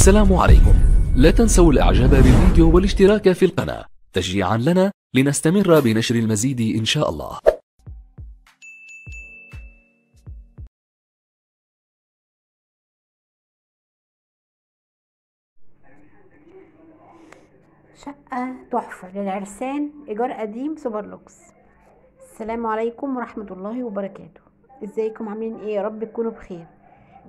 السلام عليكم. لا تنسوا الإعجاب بالفيديو والاشتراك في القناة. تشجيعا لنا لنستمر بنشر المزيد إن شاء الله. شقة تحفة للعرسان إيجار قديم super lux. السلام عليكم ورحمة الله وبركاته. إزيكم؟ عاملين إيه؟ يا رب تكونوا بخير.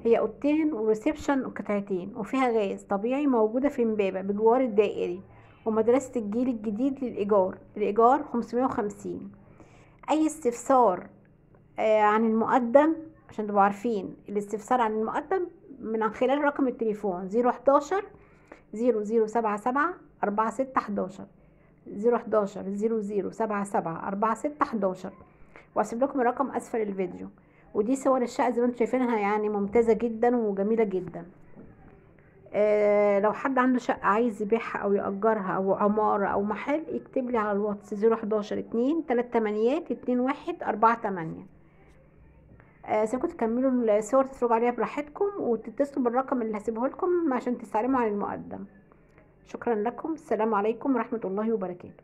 هي أوضتين وريسبشن وقطعتين وفيها غاز طبيعي موجودة في امبابة بجوار الدائري ومدرسة الجيل الجديد للإيجار الإيجار 550 أي استفسار آه عن المقدم عشان تبقوا عارفين الاستفسار عن المقدم من خلال رقم التليفون 011 0077 4611 011 0077 4611 وأسيب لكم الرقم أسفل الفيديو. ودي صور الشقة زي ما أنتم شايفينها يعني ممتازة جدا وجميلة جدا. آه لو حد عنده شقة عايز يبيعها أو يأجرها أو عمارة أو محل يكتب لي على الواتس 011 2 3 8 2 1 4 8 آه سيبكم تكملوا الصور تتفرجوا عليها براحتكم وتتصلوا بالرقم اللي هسيبه لكم عشان تستعلموا عن المقدم. شكرا لكم. السلام عليكم ورحمة الله وبركاته.